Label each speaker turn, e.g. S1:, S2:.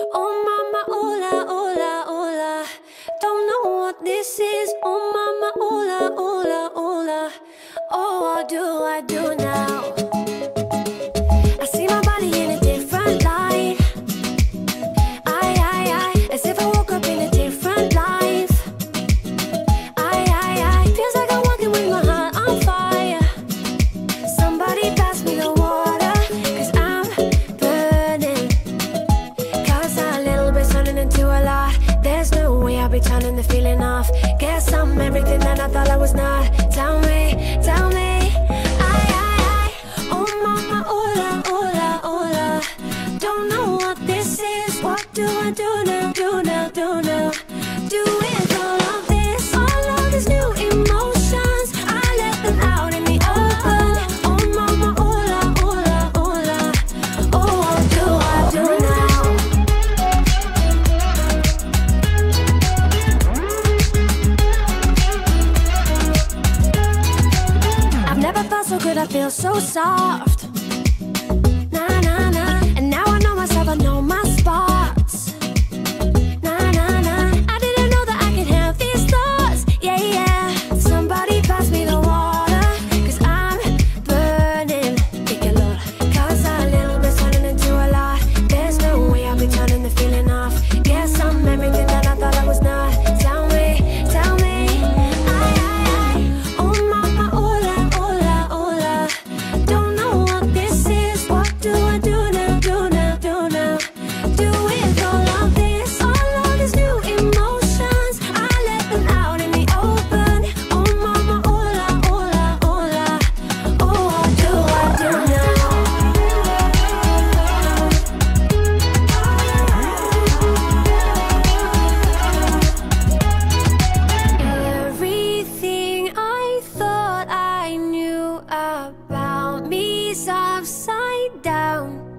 S1: Oh mama, hola, hola, hola. Don't know what this is. Oh mama, hola, hola, hola. Oh, what do I do now? turning the feeling off. Guess I'm everything that I thought I was not. Tell me, tell could I feel so soft? down.